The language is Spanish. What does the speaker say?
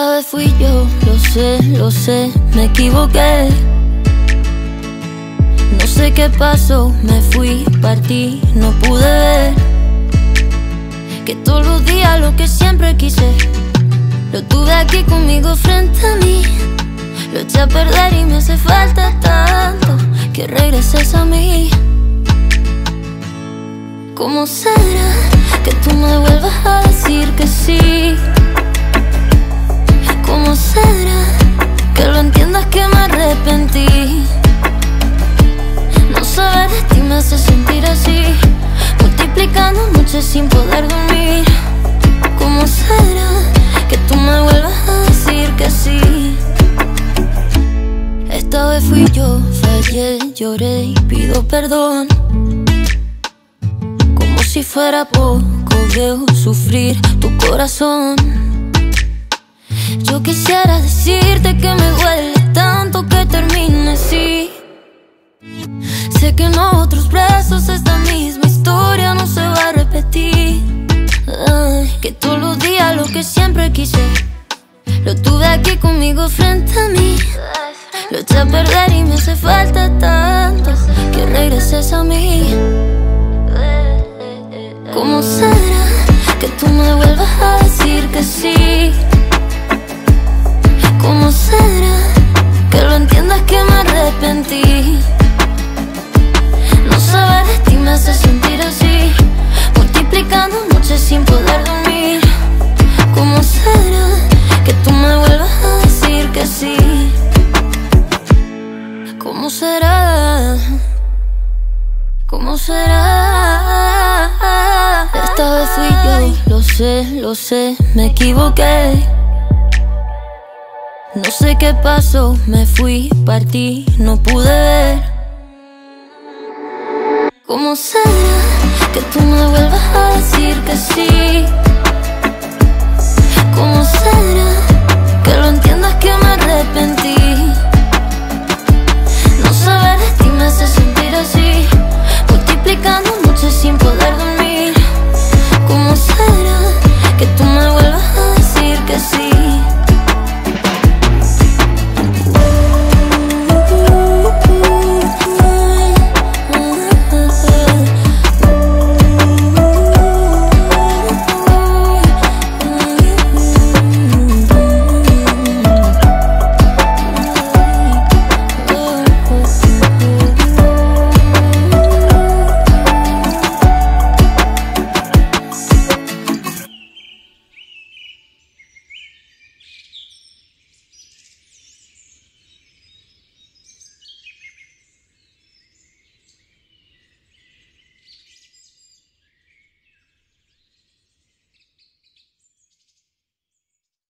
Esta vez fui yo, lo sé, lo sé, me equivoqué. No sé qué pasó, me fui, partí, no pude ver. Que todos los días lo que siempre quise, lo tuve aquí conmigo frente a mí. Lo eché a perder y me hace falta tanto que regreses a mí. ¿Cómo será que tú me vuelvas a decir que sí? Sin poder dormir. ¿Cómo será que tú me vuelvas a decir que sí? Esta vez fui yo, fallé, lloré y pido perdón. Como si fuera poco, veo sufrir tu corazón. Yo quisiera decirte que me duele tanto que termine así. Sé que en otros todos los días lo que siempre quise lo tuve aquí conmigo frente a mí. Lo eché a perder y me hace falta tanto que regreses a mí. ¿Cómo será que tú me vuelvas a decir que sí? ¿Cómo será? ¿Cómo será? Esta vez fui yo, lo sé, lo sé, me equivoqué. No sé qué pasó, me fui, partí, no pude ver. ¿Cómo será que tú me vuelvas a decir que sí?